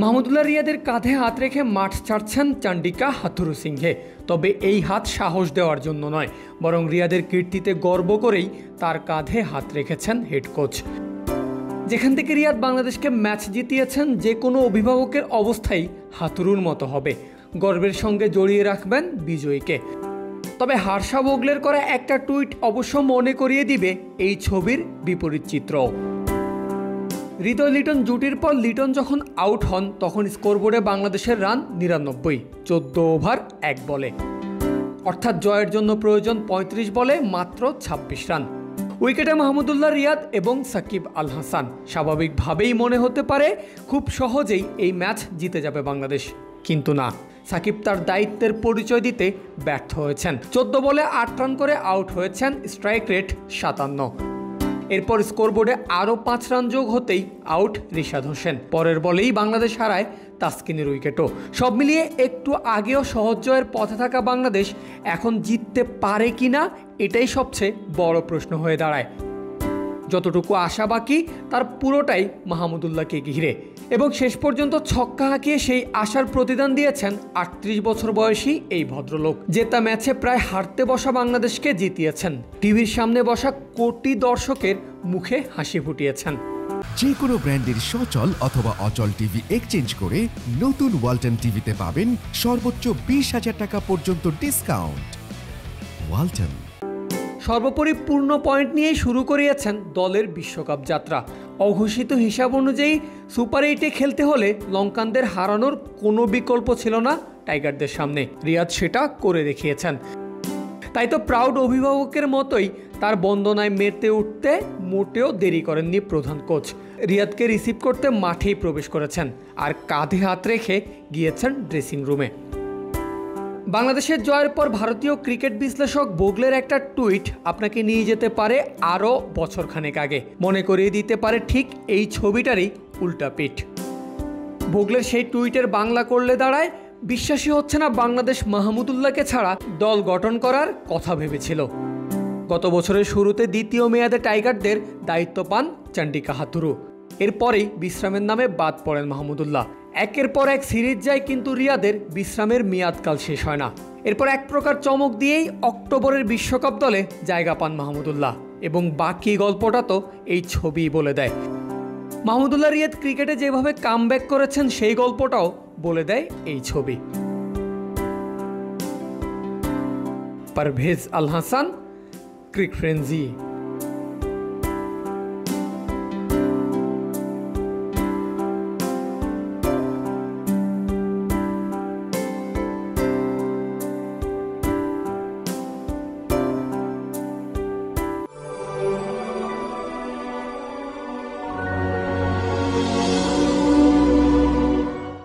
মাহমুদুল্লাহ রিয়াদের কাঁধে হাত রেখে মাঠ ছাড়ছেন চান্ডিকা হাথুরু সিংহে। তবে এই হাত সাহস দেওয়ার জন্য নয়, বরং রিয়াদের কীর্তিতে গর্ব করেই তার কাঁধে হাত রেখেছেন হেড কোচ। যেখান থেকে রিয়াদ বাংলাদেশকে ম্যাচ জিতিয়েছেন, যে কোনো অভিভাবকের অবস্থাই হাতুরুর মতো হবে। গর্বের সঙ্গে জড়িয়ে রাখবেন বিজয়ীকে। তবে হার্ষা বোগলের করা একটা টুইট অবশ্য মনে করিয়ে দিবে এই ছবির বিপরীত চিত্র হৃদয় লিটন জুটির পর লিটন যখন আউট হন, তখন স্কোরবোর্ডে বাংলাদেশের রান নিরানব্বই, চোদ্দ ওভার, এক বলে। অর্থাৎ জয়ের জন্য প্রয়োজন ৩৫ বলে মাত্র ২৬ রান। উইকেটে মাহমুদুল্লাহ রিয়াদ এবং সাকিব আল হাসান। স্বাভাবিকভাবেই মনে হতে পারে, খুব সহজেই এই ম্যাচ জিতে যাবে বাংলাদেশ। কিন্তু না, সাকিব তার দায়িত্বের পরিচয় দিতে ব্যর্থ হয়েছেন। চোদ্দ বলে আট রান করে আউট হয়েছেন স্ট্রাইক রেট সাতান্ন। এরপর স্কোরবোর্ডে আরও পাঁচ রান যোগ হতেই আউট রিশাদ হোসেন। পরের বলেই বাংলাদেশ হারায় তাস্কিনের উইকেটও। সব মিলিয়ে একটু আগেও সহজ জয়ের পথে থাকা বাংলাদেশ এখন জিততে পারে কি না, এটাই সবচেয়ে বড় প্রশ্ন হয়ে দাঁড়ায়। যতটুকু আশা বাকি, তার পুরোটাই মাহমুদুল্লাহকে ঘিরে। এবং শেষ পর্যন্ত ছক্কা হাঁকিয়ে সেই আশার প্রতিদান দিয়েছেন আটত্রিশ বছর বয়সী এই ভদ্রলোক। জেতা ম্যাচে প্রায় হারতে বসা বাংলাদেশকে জিতিয়েছেন। টিভির সামনে বসা কোটি দর্শকের মুখে হাসি ফুটিয়েছেন। যে কোনো ব্র্যান্ডের সচল অথবা অচল টিভি এক্সচেঞ্জ করে নতুন ওয়ালটন টিভিতে পাবেন সর্বোচ্চ বিশ হাজার টাকা পর্যন্ত ডিসকাউন্ট। ওয়ালটন। সর্বোপরি পূর্ণ পয়েন্ট নিয়েই শুরু করিয়েছেন দলের বিশ্বকাপ যাত্রা। অঘোষিত হিসাব অনুযায়ী সুপার এইটে খেলতে হলে লঙ্কানদের হারানোর কোনো বিকল্প ছিল না টাইগারদের সামনে। রিয়াদ সেটা করে দেখিয়েছেন। তাই তো প্রাউড অভিভাবকের মতোই তার বন্দনায় মেতে উঠতে মোটেও দেরি করেননি প্রধান কোচ। রিয়াদকে রিসিভ করতে মাঠেই প্রবেশ করেছেন আর কাঁধে হাত রেখে গিয়েছেন ড্রেসিং রুমে। বাংলাদেশের জয়ের পর ভারতীয় ক্রিকেট বিশ্লেষক বোগলের একটা টুইট আপনাকে নিয়ে যেতে পারে আরও বছরখানেক আগে। মনে করিয়ে দিতে পারে ঠিক এই ছবিটারই উল্টা পিঠ। ভোগলের সেই টুইটের বাংলা করলে দাঁড়ায় বিশ্বাসী হচ্ছে না বাংলাদেশ মাহমুদুল্লাহকে ছাড়া দল গঠন করার কথা ভেবেছিল। গত বছরের শুরুতে দ্বিতীয় মেয়াদে টাইগারদের দায়িত্ব পান চান্ডিকা হাতুরু। এরপরেই বিশ্রামের নামে বাদ পড়েন মাহমুদুল্লাহ। একের পর এক সিরিজ যায় কিন্তু রিয়াদের বিশ্রামের মেয়াদকাল শেষ হয় না। এরপর এক প্রকার চমক দিয়েই অক্টোবরের বিশ্বকাপ দলে জায়গা পান মাহমুদুল্লাহ এবং বাকি গল্পটা তো এই ছবি বলে দেয়। মাহমুদুল্লাহ রিয়াদ ক্রিকেটে যেভাবে কাম করেছেন সেই গল্পটাও বলে দেয় এই ছবি। Parvez Al Hasan Creek Frenzy.